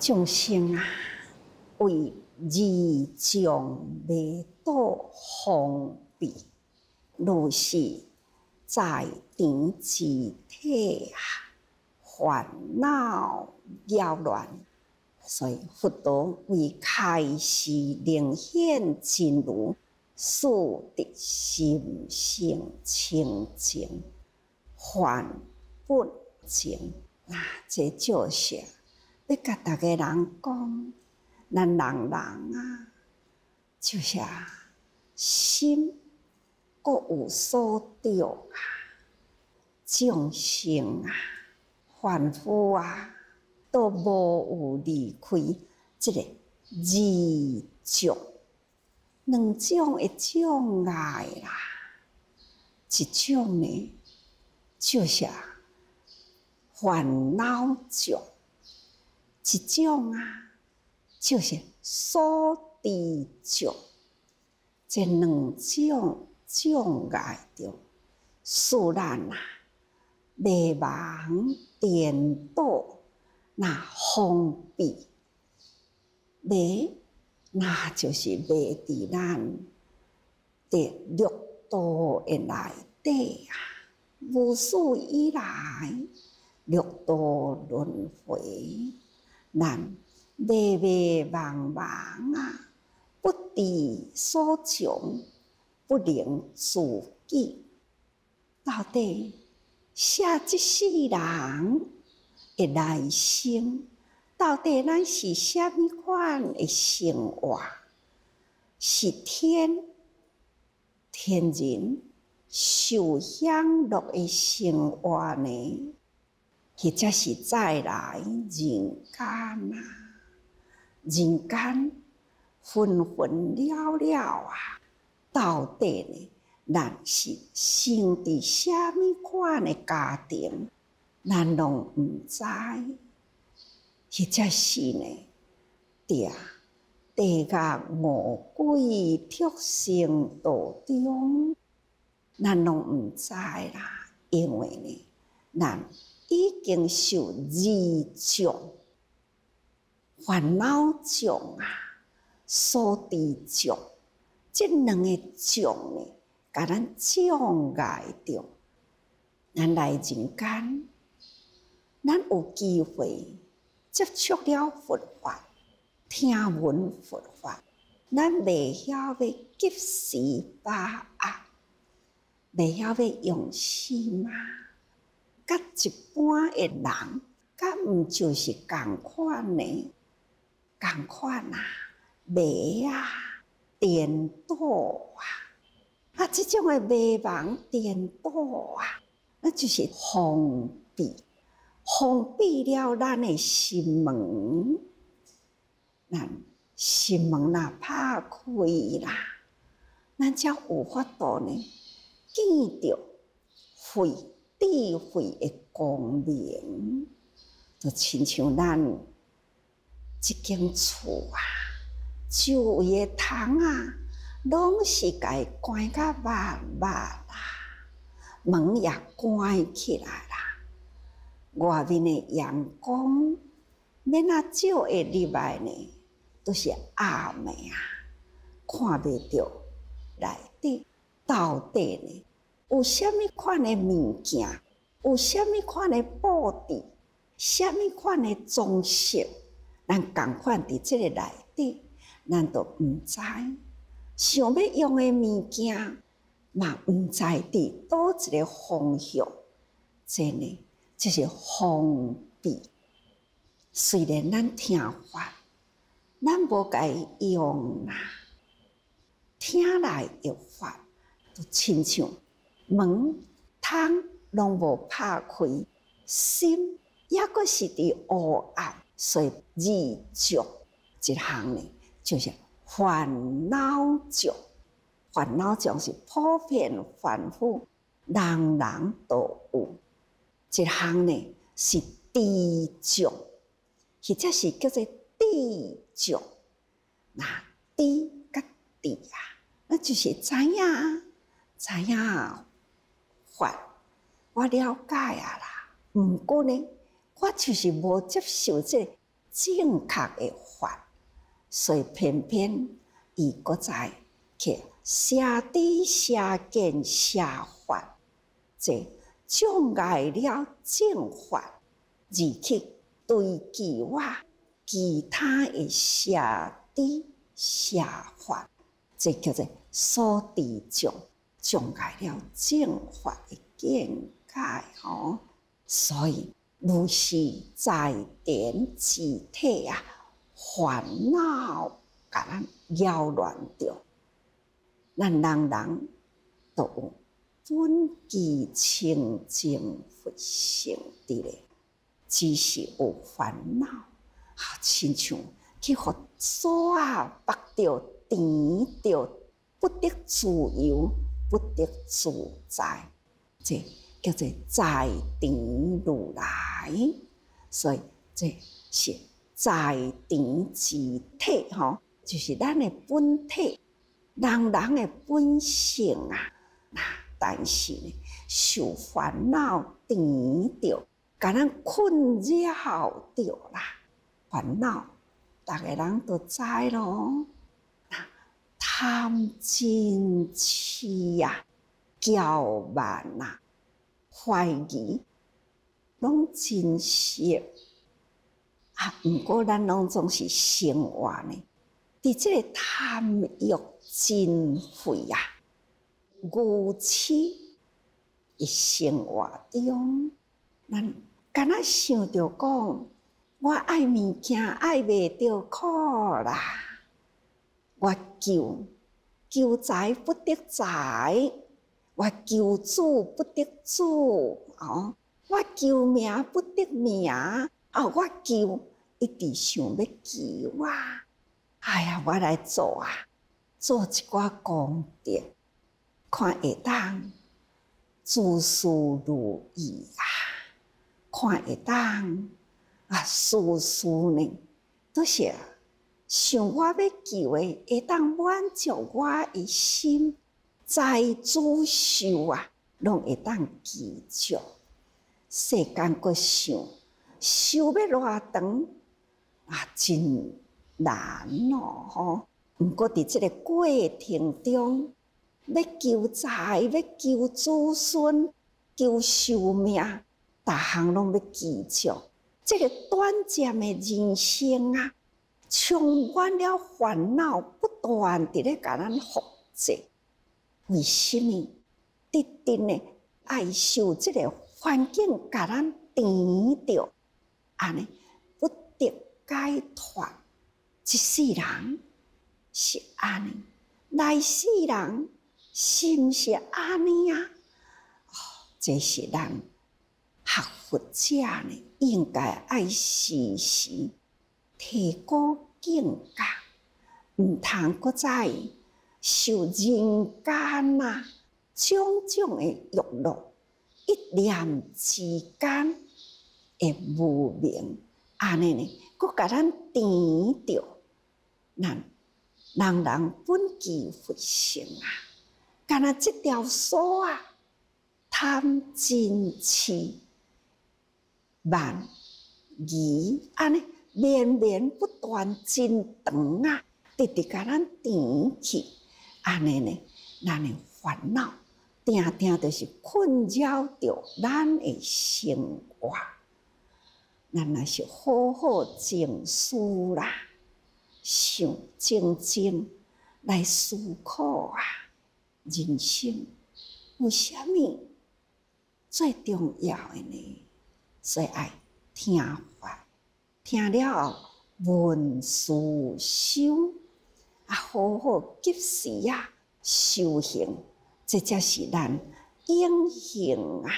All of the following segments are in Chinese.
众生啊，为二将未到方便，如是在定之体啊，烦恼扰乱。所以佛陀为开示灵显真如，速得心性清净，还本净。那这就是要甲大家人讲，咱人人啊，就是心各有所着啊，众生啊，凡夫啊。都无有离开即个二种，两种的障碍啦。一种呢，就是烦恼障；一种啊，就是所知障。这两种障碍着，使咱啊，迷茫颠倒。那封闭，迷，那就是迷伫咱的六道的内底啊！无数以来，六道轮回，咱迷迷茫茫啊，不知所从，不能自己。到底写一世人？的来生，到底咱是虾米款的生活？是天天人受享乐的生活呢？或者是再来人间啊？人间纷纷了了啊！到底呢？咱是生伫虾米款的家庭？咱拢毋知，或者是呢？伫地下魔鬼特性道中，咱拢毋知啦。因为呢，咱已经受二障、烦恼障啊、所知障，即两个障呢，甲咱障碍着，咱来人间。咱有机会接触了佛法，听闻佛法，咱未晓要及时把握，未晓要用心啊！甲一般诶人，甲毋就是共款呢？共款啊，迷啊，颠倒啊！啊，即种诶迷茫颠倒啊，那就是封闭。封闭了咱诶心门，咱心门若拍开啦，咱才有法度呢，见着慧智慧的光明，就亲像咱一间厝啊，周围的窗啊，拢是该关甲密密啦，门也关起来啦。外面的阳光免啊照会入来呢，都是暗的啊，看袂到内底到底呢有虾米款的物件，有虾米款的布置，虾米款的装饰，咱共款伫即个内底，咱都毋知。想要用的物件，嘛毋知伫倒一个方向，真呢。就是封闭。虽然咱听法，咱无该用啦，听来的法就亲像门窗拢无拍开，心也阁是伫黑暗，所以二障一项呢，就是烦恼障。烦恼障是普遍凡夫，人人都有。一项呢是地障，或者是叫做地障。那地甲地啊，那就是知影，知影法，我了解啊啦。毋过呢，我就是无接受这正确的法，所以偏偏伊搁在去写知写见写法，这障碍了正法，而去对其我其他的写知写法，这叫做所知障，障碍了正法的境界吼，所以。如是在点之体啊，烦恼甲咱扰乱着，咱人人都有本具清净佛性的咧，只是有烦恼，好亲像去互锁啊绑着、缠着，不得自由，不得自在，这。叫做在定如来，所以这是在定之体吼，就是咱的本体，人人的本性啊。那但是呢，受烦恼缠着，甲咱困扰着啦。烦恼，逐个人都知咯。贪嗔痴呀，骄慢呐。怀疑，拢真实啊！毋过咱拢总是生活呢，伫即个贪欲真慧啊，愚痴一生活中，咱敢若想着讲，我爱物件爱袂着苦啦，我求求财不得财。我求主不得主，哦，我求名不得名，哦，我求一直想要求我，哎呀，我来做啊，做一寡功德，看会当诸事如意啊，看会当啊，事事呢都是想我要求的，会当满足我的心。在主修啊，拢会当记住。世间个想，修要偌长啊，真难哦吼。毋过伫即个过程中，要求财，要求子孙，求寿命，逐项拢要记住。即个短暂的人生啊，充满了烦恼，不断伫咧甲咱复制。为什么一定呢？爱受这个环境，甲咱缠着，安尼不得解脱。一世人是安尼，来世人是毋是安尼啊？哦，这是咱学佛者呢，应该爱时时提高境界，毋通搁再。受人间呐种种的欲乐，一念之间会无明，安尼呢，搁甲咱缠着，人人人本具佛性啊，干那即条锁啊，贪嗔痴慢疑，安尼绵绵不断真长啊，直直甲咱缠起。安尼呢，咱的烦恼定定就是困扰着咱的生活。咱若是好好静思啦，想静静来思考啊，人生有啥物最重要的呢？最爱听法，听了后闻思修。啊，好好及时呀，修行，这才是咱英雄啊！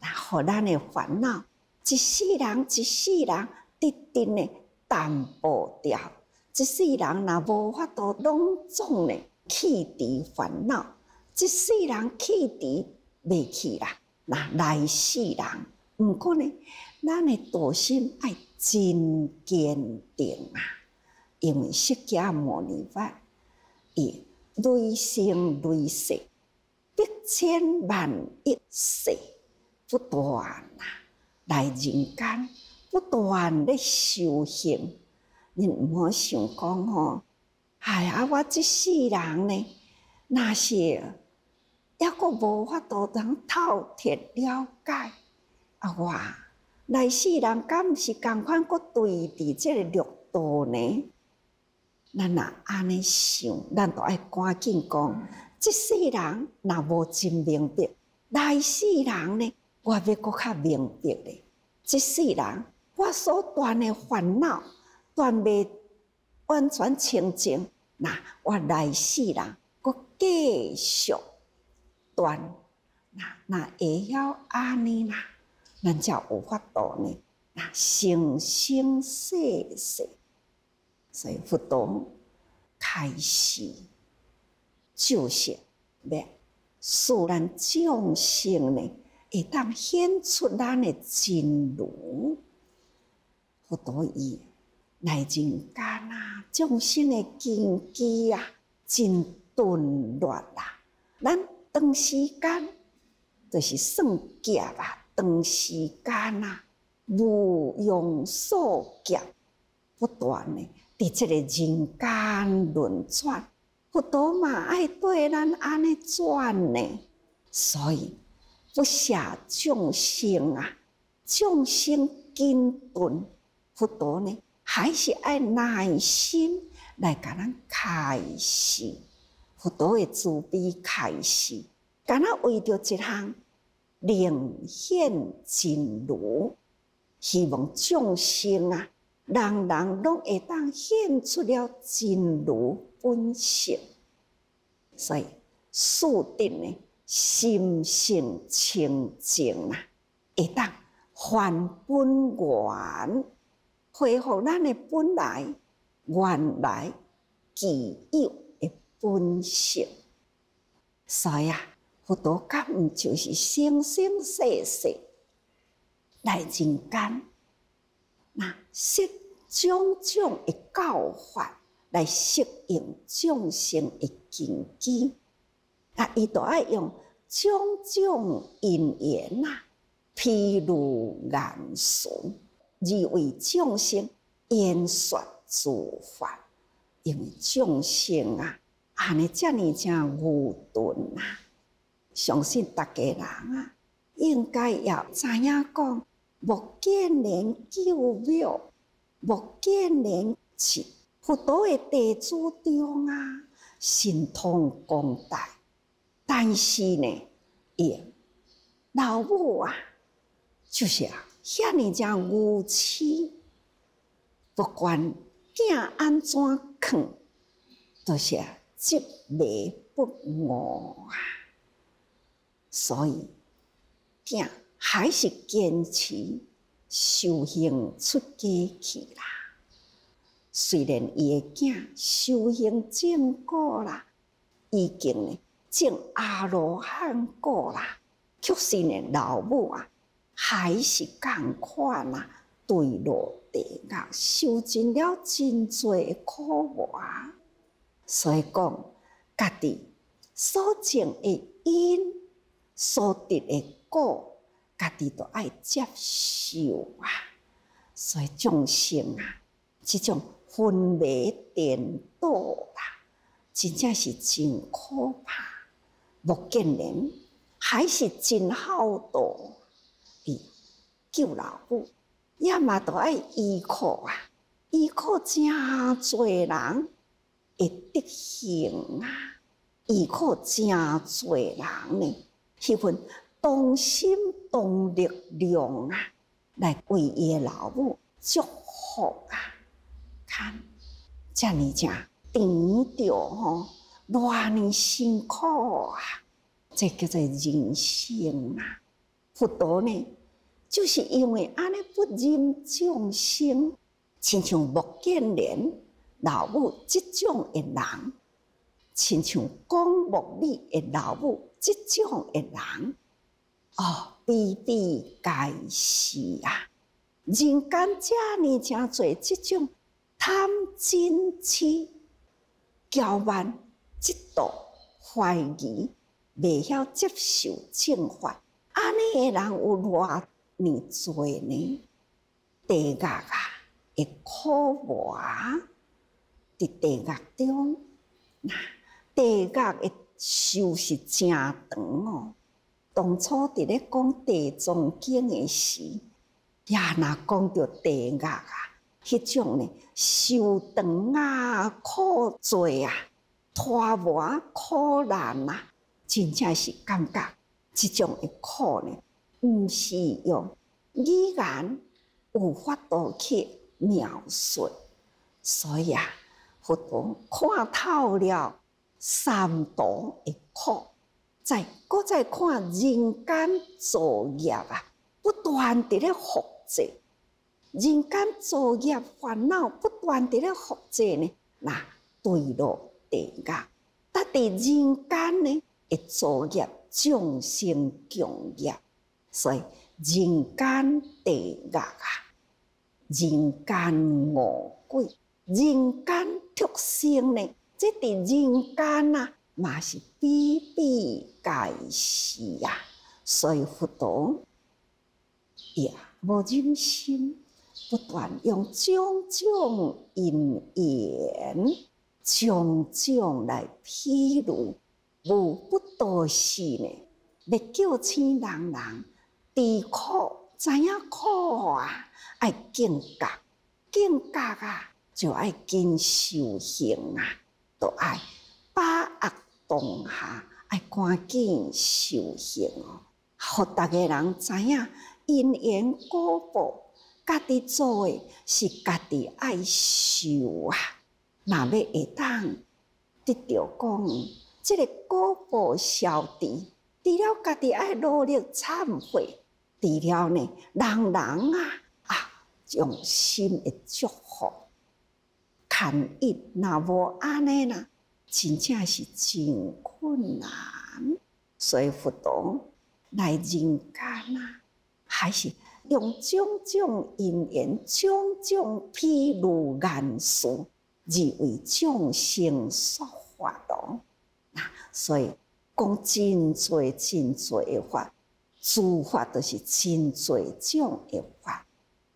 然后咱的烦恼，一世人一世人一定的淡薄掉。一世人若无法度拢总的去除烦恼，一世人去除未去啦。那来世人，毋过呢，咱的道心爱真坚定啊！因为释迦牟尼佛以累生累世，一千万亿世不断啊，来人间不断咧修行，你毋好想讲吼，哎呀，我即世人呢，若是抑阁无法度通透彻了解啊！我来世人敢毋是共款搁对伫即个六道呢？咱若安尼想，咱都爱赶紧讲，即世人若无真明白，来世人呢，我要搁较明白咧。即世人。我所断的烦恼断未完全清净，那我来世人搁继续断，那那会晓安尼啦，咱才有法度呢。那生生世世，所以佛陀开始就是要使咱众生呢，会当显出咱的真如。佛陀伊来人间啊，众生的根基啊，真顿乱啦。咱长时间就是算劫啊，长时间啊，无用数劫，不断的伫这个人间轮转，佛陀嘛爱对咱安尼转呢。所以不下众生啊，众生根顿。佛陀呢，还是爱耐心来甲咱开示。佛陀的慈悲开示，敢若为着一项灵显真如，希望众生啊，人人拢会当显出了真如本性。所以，速定呢，心性清净啊，会当还本源。恢复咱的本来原来既有的本性，所以啊，佛陀敢毋就是生生世世来人间，那适种种的教法来适应众生的根基，那伊都爱用种种因缘啊，譬如言说。而为众生言说诸法，因为众生啊，安尼遮尔正愚钝呐！相信大家人啊，应该要知影讲，目见连救妙，目见连智，佛陀的地主中啊，神通广大。但是呢，也老母啊，就是啊。遐尼正无耻，不管囝安怎劝，都是啊执迷不悟啊。所以囝还是坚持修行出家去啦。虽然伊个囝修行正果啦，已经呢证阿罗汉果啦，却是呢老母啊。还是共款啊，对落地啊，受尽了真多苦患。所以讲，家己所种的因，所得的果，家己都爱接受啊。所以众生啊，这种昏迷颠倒啦，真正是真可怕。目见人还是真好多。救老母，也嘛都爱依靠啊！依靠真侪人会得行啊！依靠真侪人呢，迄份同心同力量啊，来为伊诶老母祝福啊！看，遮尔正甜着吼，偌尼辛苦啊！这叫做人生啊！佛陀呢？就是因为安尼不忍众生，亲像目犍连老母即种诶人，亲像讲目里的老母即种诶人，哦，比比皆是啊！人间遮尔正侪即种贪嗔痴、骄慢、嫉妒、怀疑，未晓接受正法，安尼诶人有偌？尔侪呢？地狱啊，会苦无啊，伫地狱中，那地狱的寿是真长哦。当初伫咧讲地藏经的时，也若讲着地狱啊，迄种呢，受长啊，苦罪啊，拖磨苦难啊，真正是感觉即种的苦呢，毋是用语言有法度去描述。所以啊，佛陀看透了三毒的苦。再，搁再看人间作业啊，不断伫咧复制，人间作业烦恼不断伫咧复制呢，那对落地狱，但伫人间呢，会作业众生共业，所以人间地狱啊，人间恶鬼，人间畜生呢，即伫人间啊。嘛是比比皆是呀，所以佛陀也无忍心，不断用种种因缘，种种来披露，无不都是呢。要叫亲人人知苦，知影苦啊，爱敬觉，敬觉啊，就爱经修行啊，都爱把握。当下爱赶紧修行哦，互逐个人知影因缘果报，家己做诶是家己爱修啊。若要会当得着讲，即个果报消除，除了家己爱努力忏悔，除了呢，人人啊啊用心诶祝福，看伊若无安尼啦。真正是真困难，所以佛陀来人间啊，还是用种种因缘、种种披露言辞，而为众生说法咯。那所以讲真多真多的法，诸法都是真多种的法，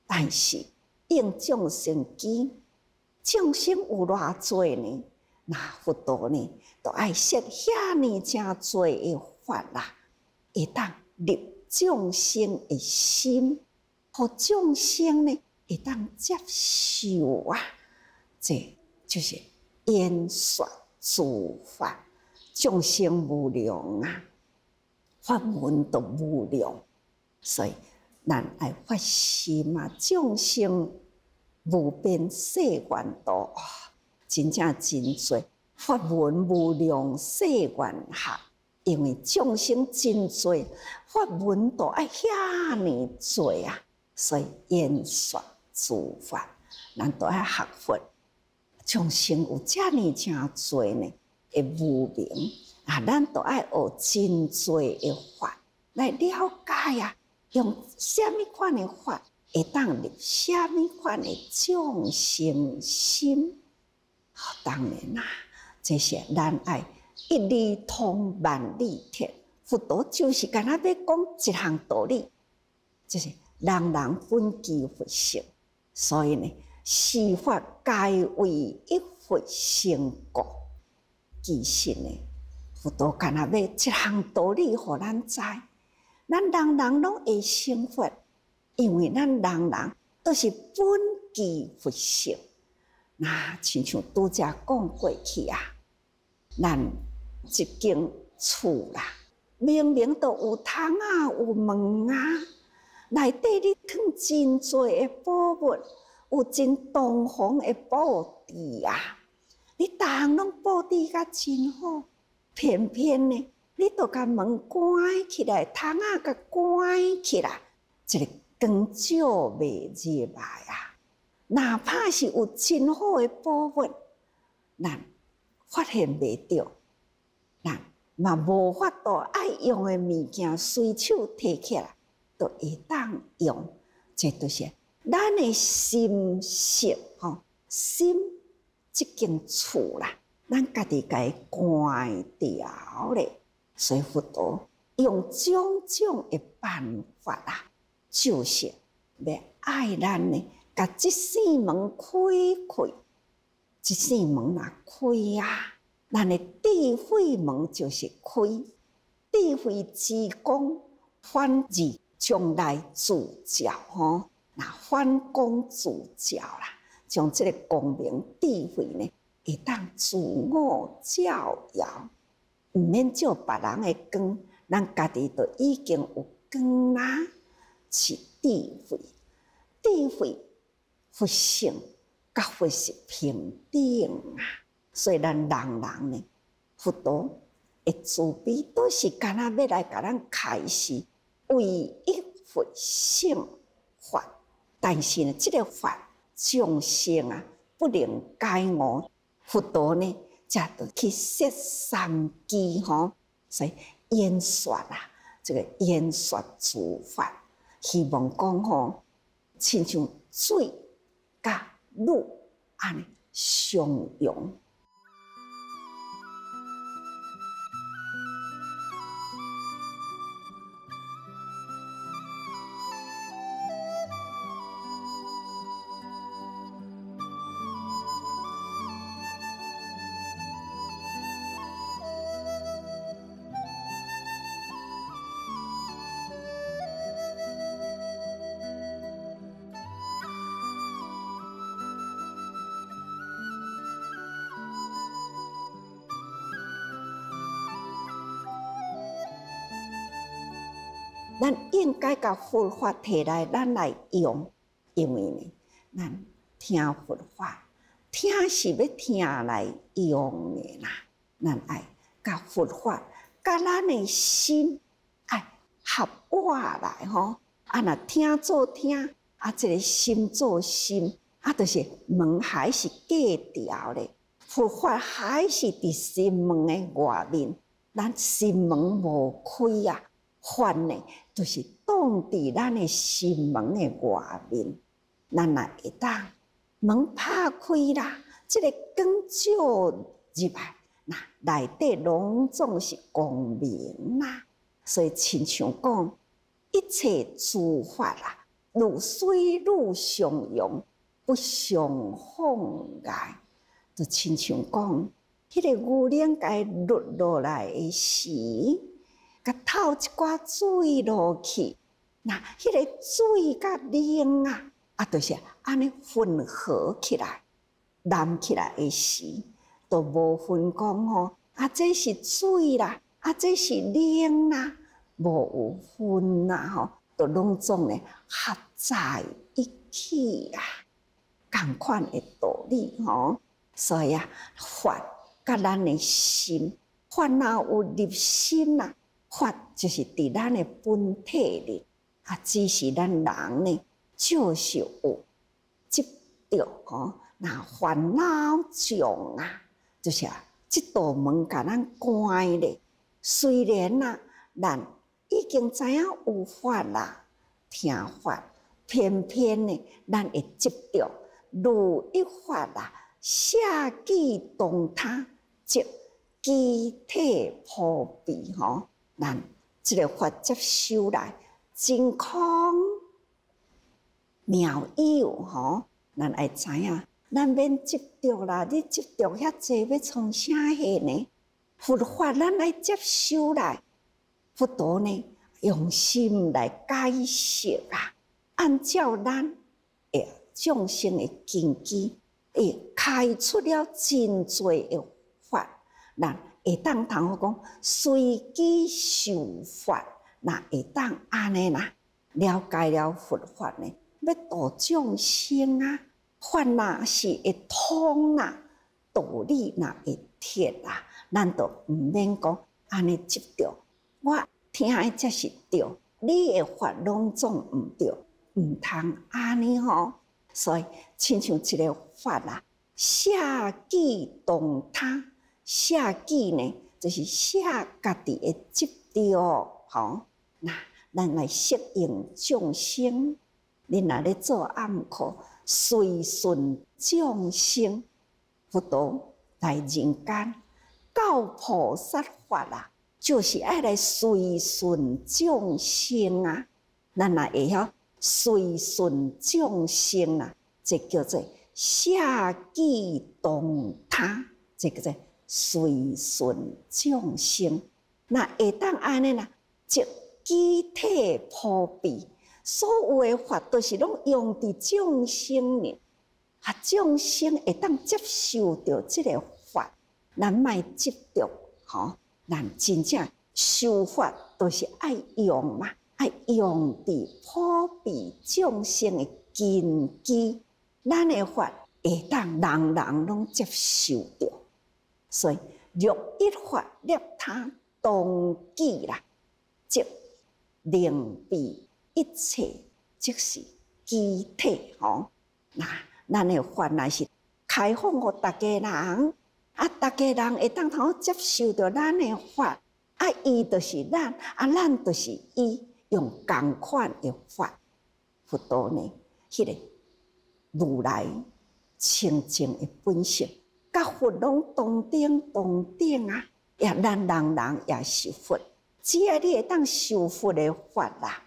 但是应众生机，众生有偌多呢？那佛陀呢，都爱设遐尼正多的法啦，会当入众生的心，互众生呢会当接受啊，这就是演说诸法，众生无量啊，法门都无量，所以咱爱发心啊，众生无边誓愿度。真正真多，法门无量世愿学，因为众生真多，法门都爱遐尼多啊，所以演说诸法，咱都爱学佛。众生有遮尼正多呢，会无明啊，咱都爱学真多的法来了解啊，用虾米款的法会当入虾米款的众生心。当然啦，这些咱爱一理通万理铁，佛陀就是干那要讲一项道理，就是人人本具佛性，所以呢，事法皆为一佛成果。其实呢，佛陀干那要一项道理，互咱知，咱人人拢会成佛，因为咱人人都是本具佛性。那亲像拄则讲过去啊，咱一间厝啦，明明都有窗啊，有门啊，内底你藏真多诶宝物，有真东方诶布置啊，你逐项拢布置甲真好，偏偏呢，你都甲门关起来，窗啊甲关起来，一个光照袂入来啊。哪怕是有真好的宝物，咱发现袂到，咱嘛无法度爱用的物件随手摕起来，都会当用。这都是咱的心识吼，心即间厝啦，咱家己该关掉咧。所以佛陀用种种的办法啦，就是要爱咱呢，甲即扇门开开，即扇门若开啊，咱的智慧门就是开，智慧之光，反而将来自照吼，那反光自照啦，将即个光明智慧呢，会当自我照耀，毋免照别人的光，咱家己都已经有光啦，是智慧，智慧佛性，甲佛是平等啊，所以咱人人呢，佛陀的慈悲都是干那要来甲咱开示。唯一佛性法，但是呢，这个法众生啊不能解我，佛陀呢，才得去设三机吼，所以演说啊，这个演说诸法，希望讲吼，亲像水甲露安尼相融。咱应该甲佛法摕来，咱来用，因为呢，咱听佛法，听是要听来用的啦。咱爱甲佛法，甲咱的心爱合我来吼。啊，若听做听，啊，这个心做心，啊，就是门还是隔条咧。佛法还是伫心门的外面，咱心门无开啊。法呢，就是挡伫咱的心门的外面，咱若会当门拍开啦，即个光照入来，那内底拢总是光明啦。所以亲像讲，一切诸法啦，如水如相融，不相妨碍。就亲像讲，迄个牛奶该落落来诶时。甲透一寡水落去，那迄个水甲冷啊，啊，就是安尼混合起来、淋起来的时，都无分讲吼，啊，这是水啦，啊，这是冷啦，无有分呐吼，都拢总咧合在一起啊，共款的道理吼，所以啊，法甲咱的心，法若有入心呐。法就是伫咱的本体里，啊，只是咱人呢，就是有执着吼，那烦恼障啊，就是啊，即道门甲咱关咧。虽然呐，咱已经知影有法啦，听法，偏偏呢，咱会执着如一法啦，下记动他，即机体破壁吼。咱即个法接收来，真空妙有吼，咱爱知影，咱免执着啦，你执着遐济要创啥货呢？佛法咱来接收来，佛陀呢用心来解释啊，按照咱诶众生诶根基，诶开出了真多诶法，咱。会当通好讲随机受法，那会当安尼啦？了解了佛法呢，要度众生啊，法那是会通啊，道理那会铁啊，咱都毋免讲安尼执着。我听诶则是对，你诶法拢总毋对，毋通安尼吼。所以亲像一个法啊，下记动他。下记呢，就是下家己的执着，吼。那咱来适应众生，你若咧做暗课，随顺众生，佛陀来人间教菩萨法啦，就是爱来随顺众生啊。咱若会晓随顺众生啊，这叫做下济动他，这叫做随顺众生。那会当安尼啦，即具体普遍，所有诶法都是拢用伫众生呢，啊，众生会当接受着即个法，咱卖执着，吼，咱真正修法都是爱用嘛。爱用伫普遍众生的根基，咱的法会当人人拢接受着，所以若一法立他当机啦，即令彼一切即是机体吼。那咱的法乃是开放互逐家人，啊，逐家人会当通接受着咱的法，啊，伊就是咱，啊，咱就是伊。用共款的法，佛陀呢？迄个如来清净的本性，甲佛拢同顶同顶啊！也咱人人也是佛，只要你会当修佛的法啦，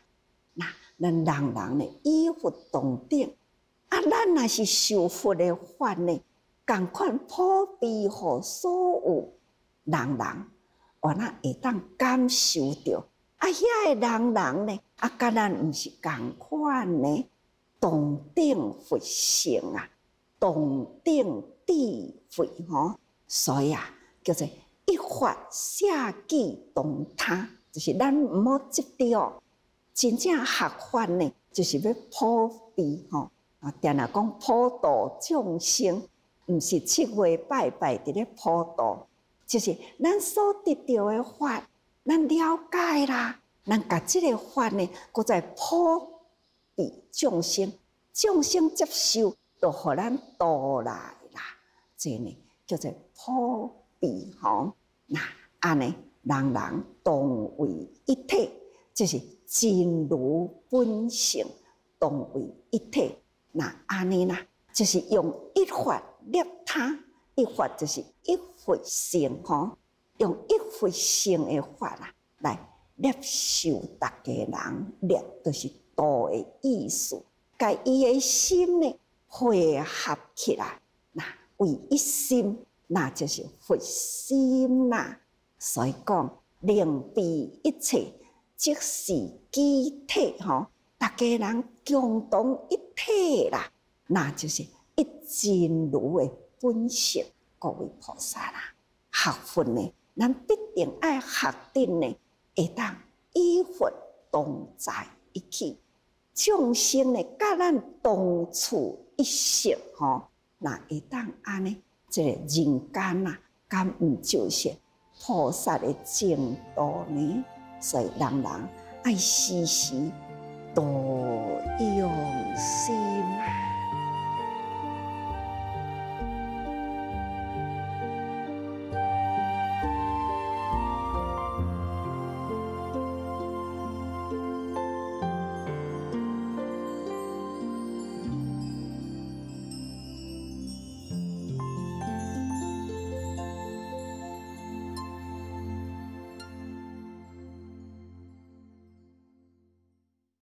那咱人人呢与佛同顶啊！咱若是修佛的法呢，共款普遍互所有人人，我那会当感受着。啊，遐个人人呢？啊，甲咱毋是共款呢？同顶佛性啊，同顶智慧吼，所以啊，叫做一法下记同他，就是咱毋好执着。真正学法呢，就是要普遍吼啊，定来讲普度众生，毋是七月拜拜伫咧普度，就是咱所得到的法。咱了解啦，咱甲即个法呢，搁在普遍众生，众生接受，就互咱导来啦。这呢叫做普比吼。那安尼人人同为一体，就是真如本性同为一体。那安尼啦，就是用一法立他，一法就是一佛性吼。用一佛性的法啦，来接受大家人，接就是道的意思。甲伊的心呢汇合起来，为一心，那就是佛心啦。所以讲，令彼一切即是具体吼，逐家人共同一体啦，那就是一真如的本性。各位菩萨啦，学佛呢？咱必定爱学定呢，会当与佛同在一起，众生呢，甲咱同处一室吼，那会当安尼，即个人间呐，敢毋就是菩萨的净土呢？所以人人爱时时多用心。